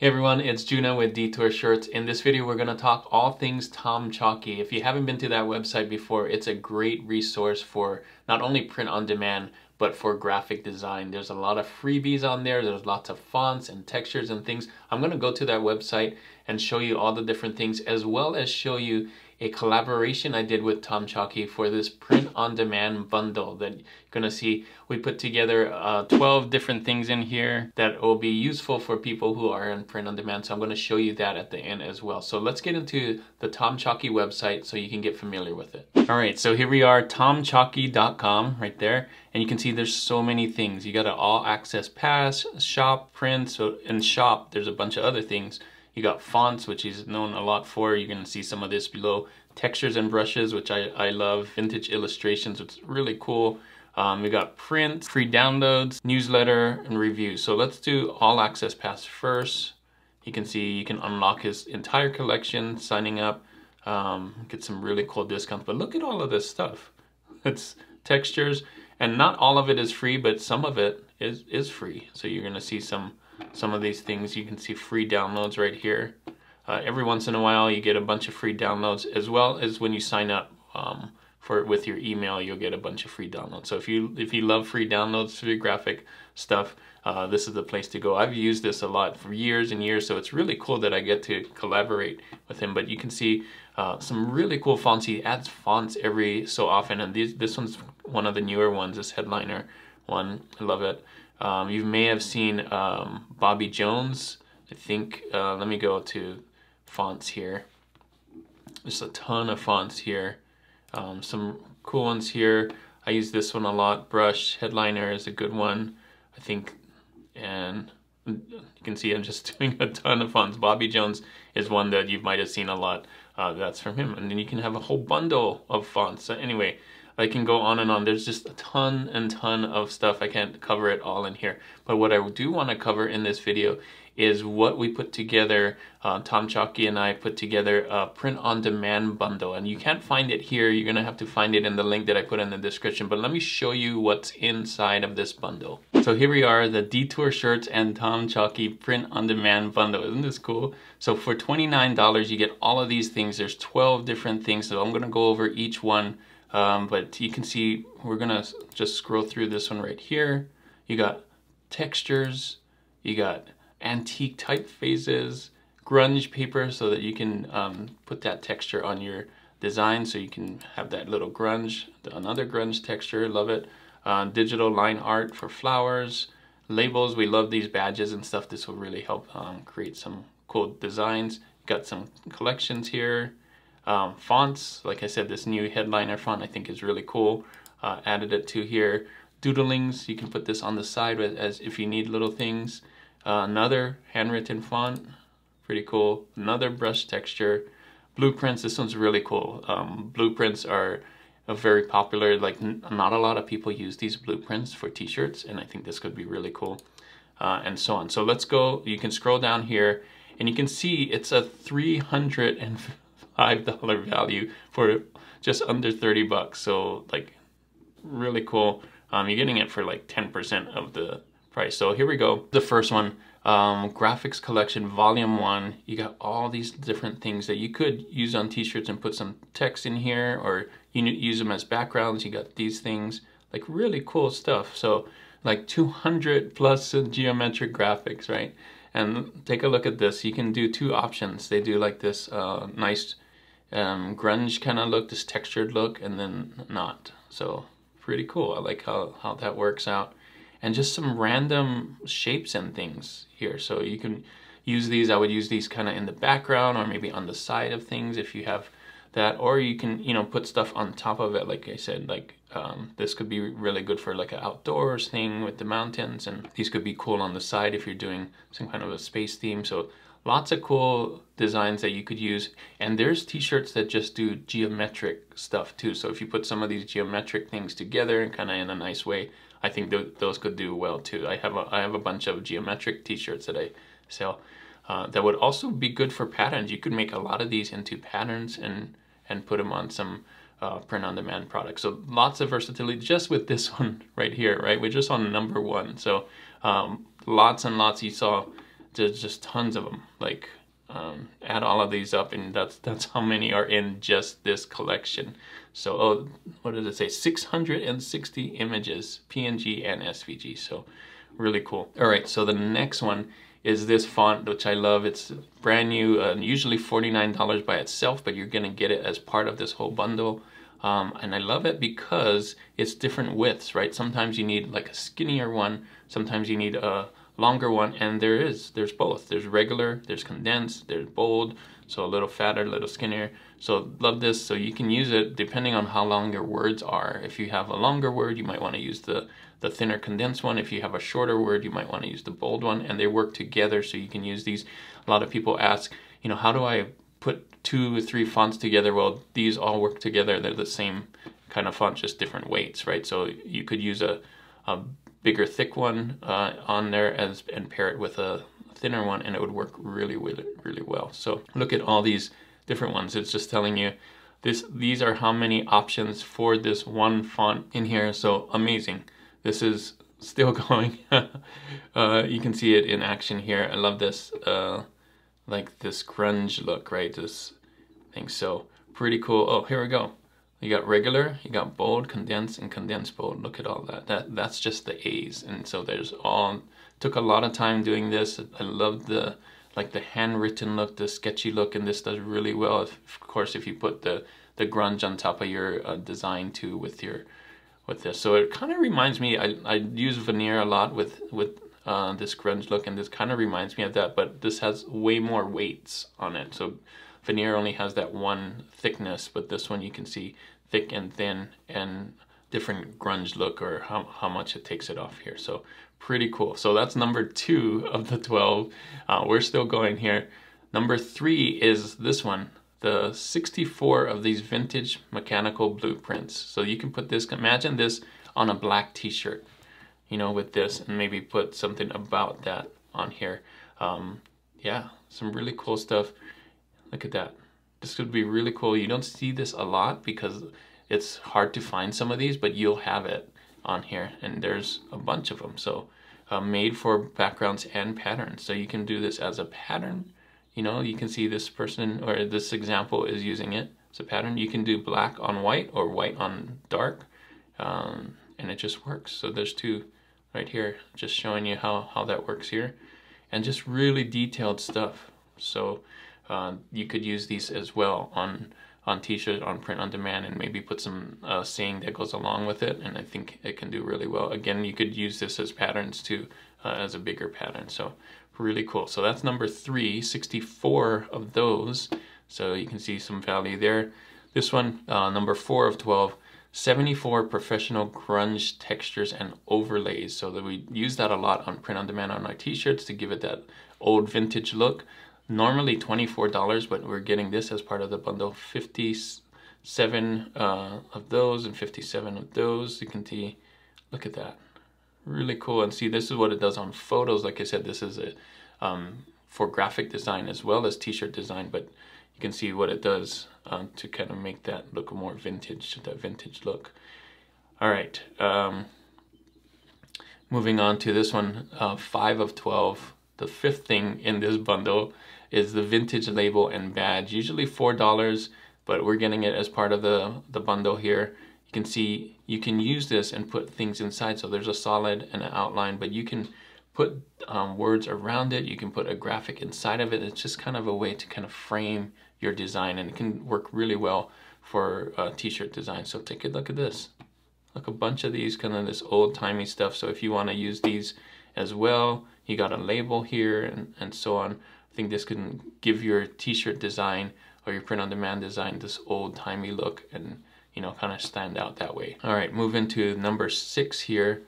Hey everyone, it's Juno with Detour Shirts. In this video, we're going to talk all things Tom Chalky. If you haven't been to that website before, it's a great resource for not only print on demand, but for graphic design. There's a lot of freebies on there. There's lots of fonts and textures and things. I'm going to go to that website and show you all the different things, as well as show you a collaboration I did with Tom Chalky for this print on demand bundle that you're gonna see. We put together uh, 12 different things in here that will be useful for people who are in print on demand. So I'm gonna show you that at the end as well. So let's get into the Tom Chalky website so you can get familiar with it. All right, so here we are, tomchalky.com right there. And you can see there's so many things. You got an all access pass, shop, print, so in shop, there's a bunch of other things. You got fonts, which he's known a lot for. You're to see some of this below. Textures and brushes, which I, I love. Vintage illustrations, which is really cool. Um, we got prints, free downloads, newsletter, and reviews. So let's do all access pass first. You can see you can unlock his entire collection, signing up, um, get some really cool discounts. But look at all of this stuff. It's textures, and not all of it is free, but some of it is, is free. So you're gonna see some some of these things. You can see free downloads right here. Uh, every once in a while you get a bunch of free downloads as well as when you sign up um, for it with your email you'll get a bunch of free downloads. So if you if you love free downloads for your graphic stuff uh, this is the place to go. I've used this a lot for years and years so it's really cool that I get to collaborate with him but you can see uh, some really cool fonts. He adds fonts every so often and these, this one's one of the newer ones, this headliner one. I love it. Um, you may have seen um, Bobby Jones. I think, uh, let me go to fonts here. There's a ton of fonts here. Um, some cool ones here. I use this one a lot. Brush Headliner is a good one. I think, and you can see I'm just doing a ton of fonts. Bobby Jones is one that you might have seen a lot. Uh, that's from him. And then you can have a whole bundle of fonts. So anyway, I can go on and on. There's just a ton and ton of stuff. I can't cover it all in here. But what I do want to cover in this video is what we put together. Uh, Tom Chalky and I put together a print-on-demand bundle. And you can't find it here. You're going to have to find it in the link that I put in the description. But let me show you what's inside of this bundle. So here we are, the Detour Shirts and Tom Chalky print-on-demand bundle. Isn't this cool? So for $29, you get all of these things. There's 12 different things. So I'm going to go over each one um, but you can see we're gonna just scroll through this one right here. You got textures, you got antique typefaces, grunge paper so that you can um, put that texture on your design so you can have that little grunge, another grunge texture, love it. Uh, digital line art for flowers, labels, we love these badges and stuff. This will really help um, create some cool designs. Got some collections here. Um, fonts, like I said, this new headliner font I think is really cool. Uh, added it to here. Doodlings, you can put this on the side as if you need little things. Uh, another handwritten font, pretty cool. Another brush texture. Blueprints, this one's really cool. Um, blueprints are very popular, like not a lot of people use these blueprints for t-shirts and I think this could be really cool. Uh, and so on. So let's go, you can scroll down here and you can see it's a 300 and $5 value for just under 30 bucks. So like really cool. Um, you're getting it for like 10% of the price. So here we go. The first one, um, graphics collection volume one. You got all these different things that you could use on t-shirts and put some text in here or you use them as backgrounds. You got these things like really cool stuff. So like 200 plus geometric graphics, right? And take a look at this. You can do two options. They do like this uh, nice um, grunge kind of look, this textured look, and then not. So pretty cool. I like how, how that works out. And just some random shapes and things here. So you can use these, I would use these kind of in the background or maybe on the side of things if you have that. Or you can, you know, put stuff on top of it. Like I said, like um, this could be really good for like an outdoors thing with the mountains. And these could be cool on the side if you're doing some kind of a space theme. So lots of cool designs that you could use and there's t-shirts that just do geometric stuff too. So if you put some of these geometric things together and kind of in a nice way I think th those could do well too. I have a, I have a bunch of geometric t-shirts that I sell uh, that would also be good for patterns. You could make a lot of these into patterns and and put them on some uh, print on demand products. So lots of versatility just with this one right here right? We're just on number one. So um, lots and lots. You saw there's just tons of them. Like um, add all of these up and that's that's how many are in just this collection. So oh, what does it say? 660 images, PNG and SVG. So really cool. All right, so the next one is this font, which I love. It's brand new, uh, usually $49 by itself, but you're gonna get it as part of this whole bundle. Um, and I love it because it's different widths, right? Sometimes you need like a skinnier one, sometimes you need a longer one, and there is, there's both. There's regular, there's condensed, there's bold, so a little fatter, a little skinnier. So love this, so you can use it depending on how long your words are. If you have a longer word, you might wanna use the, the thinner condensed one. If you have a shorter word, you might wanna use the bold one, and they work together so you can use these. A lot of people ask, you know, how do I put two or three fonts together, well, these all work together. They're the same kind of font, just different weights, right? So you could use a, a bigger thick one uh, on there as and pair it with a thinner one and it would work really, really, well. So look at all these different ones. It's just telling you this. these are how many options for this one font in here. So amazing. This is still going. uh, you can see it in action here. I love this. Uh, like this grunge look, right? This thing. So pretty cool. Oh, here we go. You got regular, you got bold, condensed, and condensed bold. Look at all that. That that's just the A's. And so there's all took a lot of time doing this. I love the like the handwritten look, the sketchy look, and this does really well. If, of course, if you put the the grunge on top of your uh, design too with your with this. So it kind of reminds me. I I use veneer a lot with with uh, this grunge look, and this kind of reminds me of that, but this has way more weights on it. So veneer only has that one thickness, but this one you can see thick and thin and different grunge look or how, how much it takes it off here. So pretty cool. So that's number two of the 12. Uh, we're still going here. Number three is this one, the 64 of these vintage mechanical blueprints. So you can put this, imagine this on a black t-shirt you know, with this and maybe put something about that on here. Um, yeah, some really cool stuff. Look at that. This would be really cool. You don't see this a lot because it's hard to find some of these, but you'll have it on here. And there's a bunch of them. So uh, made for backgrounds and patterns. So you can do this as a pattern. You know, you can see this person or this example is using it as a pattern. You can do black on white or white on dark. Um, and it just works. So there's two right here, just showing you how, how that works here. And just really detailed stuff. So uh, you could use these as well on on t-shirt on print on demand and maybe put some uh, saying that goes along with it and I think it can do really well. Again you could use this as patterns too uh, as a bigger pattern. So really cool. So that's number three 64 of those. So you can see some value there. This one uh, number four of 12 74 professional grunge textures and overlays. So that we use that a lot on print on demand on our t-shirts to give it that old vintage look. Normally $24, but we're getting this as part of the bundle. 57 uh, of those and 57 of those. You can see, look at that. Really cool. And see, this is what it does on photos. Like I said, this is a, um, for graphic design as well as t-shirt design, but you can see what it does um, to kind of make that look more vintage, that vintage look. All right, um, moving on to this one, uh, 5 of 12. The fifth thing in this bundle is the vintage label and badge, usually $4, but we're getting it as part of the, the bundle here. You can see you can use this and put things inside. So there's a solid and an outline, but you can put um, words around it. You can put a graphic inside of it. It's just kind of a way to kind of frame your design and it can work really well for uh, t-shirt design. So take a look at this. Look, a bunch of these kind of this old-timey stuff. So if you want to use these as well, you got a label here and, and so on. Think this can give your t-shirt design or your print-on-demand design this old-timey look and you know kind of stand out that way. All right, move into number six here.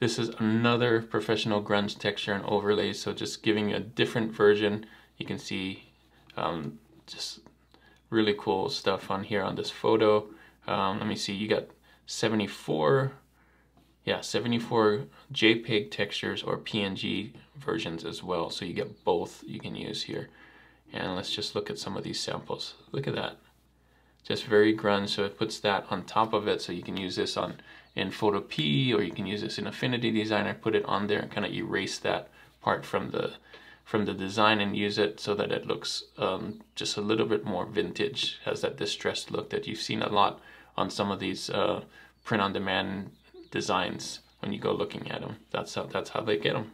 This is another professional grunge texture and overlay. So just giving a different version. You can see um, just really cool stuff on here on this photo. Um, let me see, you got 74, yeah, 74 JPEG textures or PNG versions as well. So you get both you can use here. And let's just look at some of these samples. Look at that. Just very grunge, so it puts that on top of it. So you can use this on in Photopea or you can use this in Affinity Designer, put it on there and kind of erase that part from the from the design and use it so that it looks um, just a little bit more vintage, has that distressed look that you've seen a lot on some of these uh, print-on-demand designs when you go looking at them. That's how, that's how they get them.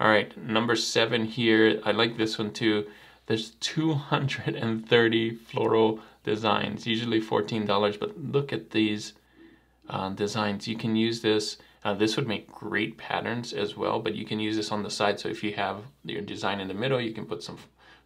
All right, number seven here. I like this one too. There's 230 floral designs, usually $14, but look at these uh, designs. You can use this. Uh, this would make great patterns as well, but you can use this on the side. So if you have your design in the middle, you can put some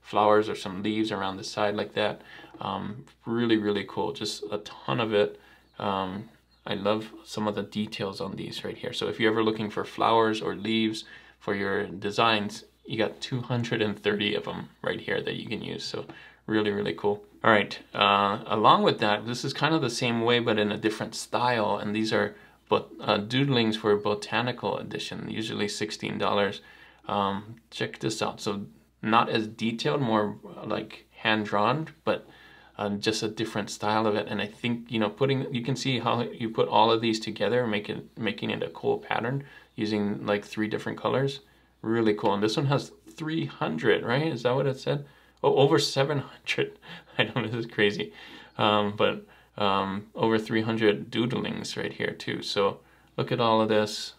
flowers or some leaves around the side like that. Um, really, really cool. Just a ton of it. Um, I love some of the details on these right here. So if you're ever looking for flowers or leaves for your designs, you got 230 of them right here that you can use. So really, really cool. All right, uh, along with that, this is kind of the same way, but in a different style. And these are but uh, doodlings for botanical edition, usually $16. Um, check this out. So not as detailed, more like hand drawn, but uh, just a different style of it. And I think, you know, putting, you can see how you put all of these together, making, making it a cool pattern using like three different colors. Really cool. And this one has 300, right? Is that what it said? Oh, over 700. I don't know this is crazy. Um, but um, over 300 doodlings right here too. So look at all of this.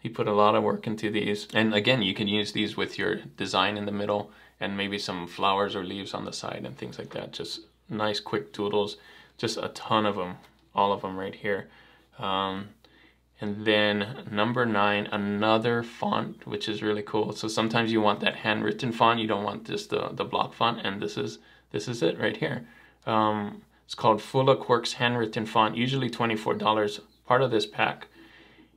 He put a lot of work into these. And again, you can use these with your design in the middle and maybe some flowers or leaves on the side and things like that. Just nice quick doodles. Just a ton of them, all of them right here. Um, and then number nine, another font, which is really cool. So sometimes you want that handwritten font. You don't want just the, the block font. And this is, this is it right here. Um, it's called Fulla Quirks Handwritten Font, usually $24, part of this pack.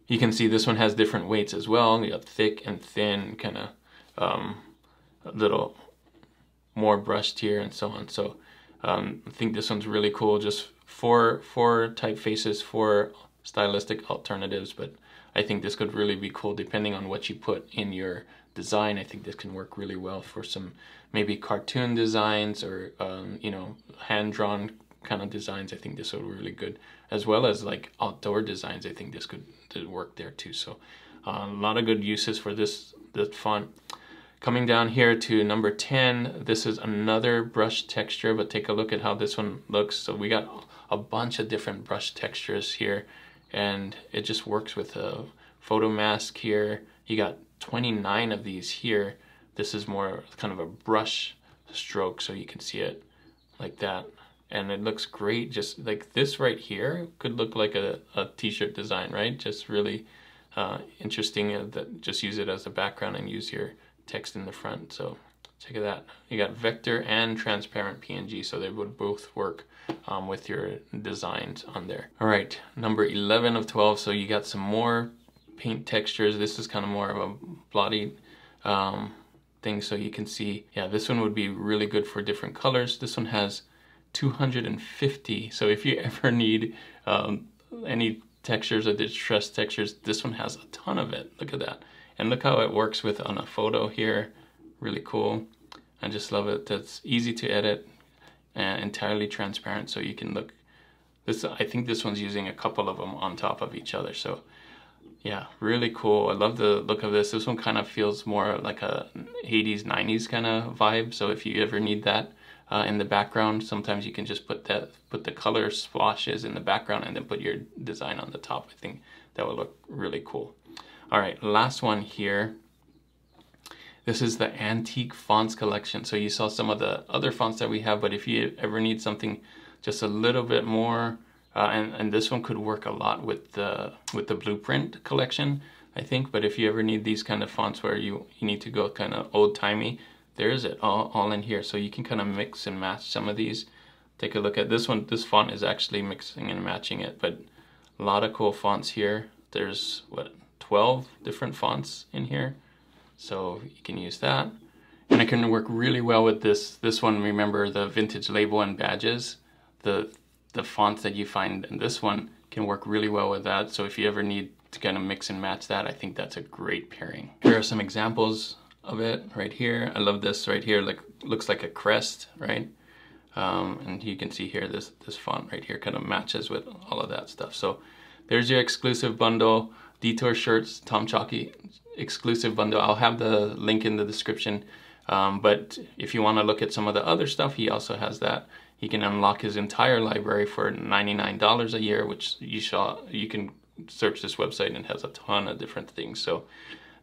You can see this one has different weights as well. You got thick and thin, kind of um, a little more brushed here and so on. So um, I think this one's really cool. Just four, four typefaces, four stylistic alternatives, but I think this could really be cool depending on what you put in your design. I think this can work really well for some maybe cartoon designs or, um, you know, hand-drawn kind of designs. I think this would be really good, as well as like outdoor designs. I think this could, work there too. So uh, a lot of good uses for this, this font. Coming down here to number 10, this is another brush texture, but take a look at how this one looks. So we got a bunch of different brush textures here, and it just works with a photo mask here. You got 29 of these here. This is more kind of a brush stroke, so you can see it like that. And it looks great, just like this right here could look like a a t-shirt design, right? Just really uh, interesting uh, that just use it as a background and use your text in the front. So check it out. You got vector and transparent PNG, so they would both work um, with your designs on there. All right, number 11 of 12. So you got some more paint textures. This is kind of more of a bloody um, thing. So you can see, yeah, this one would be really good for different colors. This one has 250. So if you ever need um, any textures or distress textures, this one has a ton of it. Look at that. And look how it works with on a photo here. Really cool. I just love it. That's easy to edit and entirely transparent so you can look. This I think this one's using a couple of them on top of each other. So yeah, really cool. I love the look of this. This one kind of feels more like a 80s, 90s kind of vibe. So if you ever need that uh, in the background, sometimes you can just put that, put the color splashes in the background and then put your design on the top. I think that would look really cool. All right, last one here. This is the antique fonts collection. So you saw some of the other fonts that we have, but if you ever need something just a little bit more, uh, and, and this one could work a lot with the, with the blueprint collection, I think. But if you ever need these kind of fonts where you, you need to go kind of old timey, there's it all, all in here. So you can kind of mix and match some of these. Take a look at this one. This font is actually mixing and matching it, but a lot of cool fonts here. There's what 12 different fonts in here. So you can use that. And it can work really well with this, this one, remember the vintage label and badges. The, the fonts that you find in this one can work really well with that. So if you ever need to kind of mix and match that, I think that's a great pairing. Here are some examples of it right here. I love this right here, like looks like a crest, right? Um, and you can see here, this, this font right here kind of matches with all of that stuff. So there's your exclusive bundle. Detour shirts, Tom Chalky exclusive bundle. I'll have the link in the description. Um, but if you want to look at some of the other stuff, he also has that. He can unlock his entire library for $99 a year, which you shall you can search this website and it has a ton of different things. So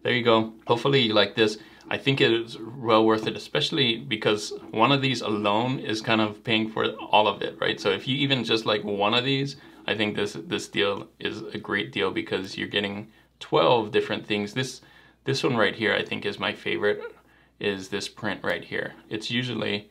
there you go. Hopefully you like this. I think it is well worth it, especially because one of these alone is kind of paying for all of it, right? So if you even just like one of these, I think this this deal is a great deal because you're getting 12 different things. This this one right here, I think is my favorite, is this print right here. It's usually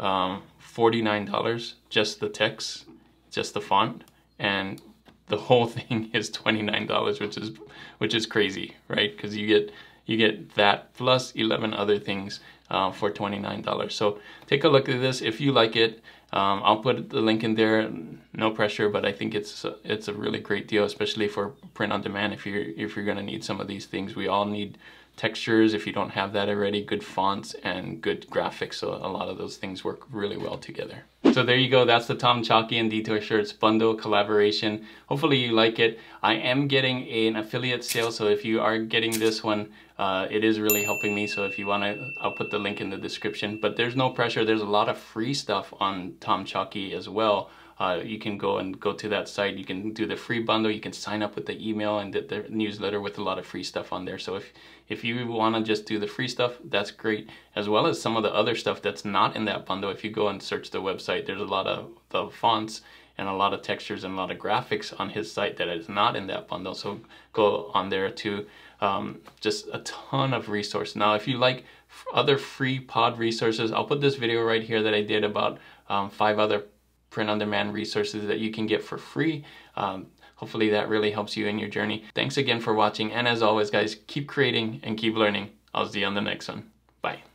um, $49, just the text, just the font, and the whole thing is $29, which is which is crazy, right? Because you get you get that plus 11 other things uh, for $29. So take a look at this. If you like it, um, I'll put the link in there. No pressure, but I think it's a, it's a really great deal, especially for print on demand. If you're if you're gonna need some of these things, we all need textures if you don't have that already, good fonts and good graphics. So a lot of those things work really well together. So there you go. That's the Tom Chalky and Detour Shirts bundle collaboration. Hopefully you like it. I am getting an affiliate sale. So if you are getting this one, uh, it is really helping me. So if you want to, I'll put the link in the description. But there's no pressure. There's a lot of free stuff on Tom Chalky as well uh, you can go and go to that site. You can do the free bundle. You can sign up with the email and the, the newsletter with a lot of free stuff on there. So if if you want to just do the free stuff, that's great. As well as some of the other stuff that's not in that bundle. If you go and search the website, there's a lot of the fonts and a lot of textures and a lot of graphics on his site that is not in that bundle. So go on there to um, just a ton of resource. Now, if you like other free pod resources, I'll put this video right here that I did about um, five other print on demand resources that you can get for free. Um, hopefully that really helps you in your journey. Thanks again for watching. And as always, guys, keep creating and keep learning. I'll see you on the next one. Bye.